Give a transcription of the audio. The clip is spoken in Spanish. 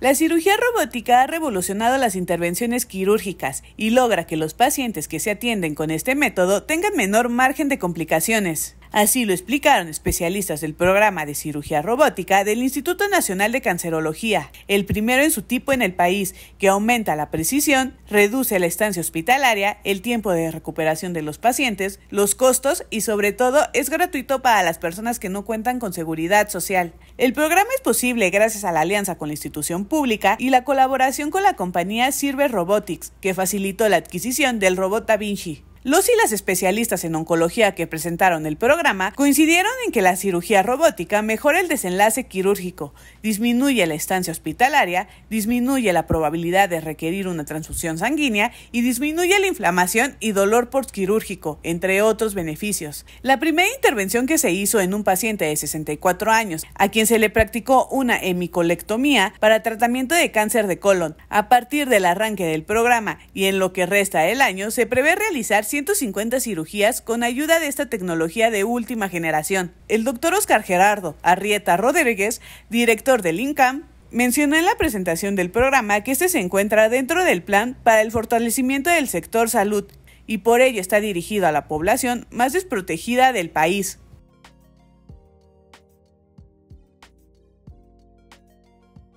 La cirugía robótica ha revolucionado las intervenciones quirúrgicas y logra que los pacientes que se atienden con este método tengan menor margen de complicaciones. Así lo explicaron especialistas del programa de cirugía robótica del Instituto Nacional de Cancerología, el primero en su tipo en el país, que aumenta la precisión, reduce la estancia hospitalaria, el tiempo de recuperación de los pacientes, los costos y sobre todo es gratuito para las personas que no cuentan con seguridad social. El programa es posible gracias a la alianza con la institución pública y la colaboración con la compañía Sirve Robotics, que facilitó la adquisición del robot Da Vinci. Los y las especialistas en oncología que presentaron el programa coincidieron en que la cirugía robótica mejora el desenlace quirúrgico, disminuye la estancia hospitalaria, disminuye la probabilidad de requerir una transfusión sanguínea y disminuye la inflamación y dolor postquirúrgico, entre otros beneficios. La primera intervención que se hizo en un paciente de 64 años, a quien se le practicó una hemicolectomía para tratamiento de cáncer de colon. A partir del arranque del programa y en lo que resta del año, se prevé realizar 150 cirugías con ayuda de esta tecnología de última generación. El doctor Oscar Gerardo Arrieta Rodríguez, director del INCAM, mencionó en la presentación del programa que este se encuentra dentro del plan para el fortalecimiento del sector salud y por ello está dirigido a la población más desprotegida del país.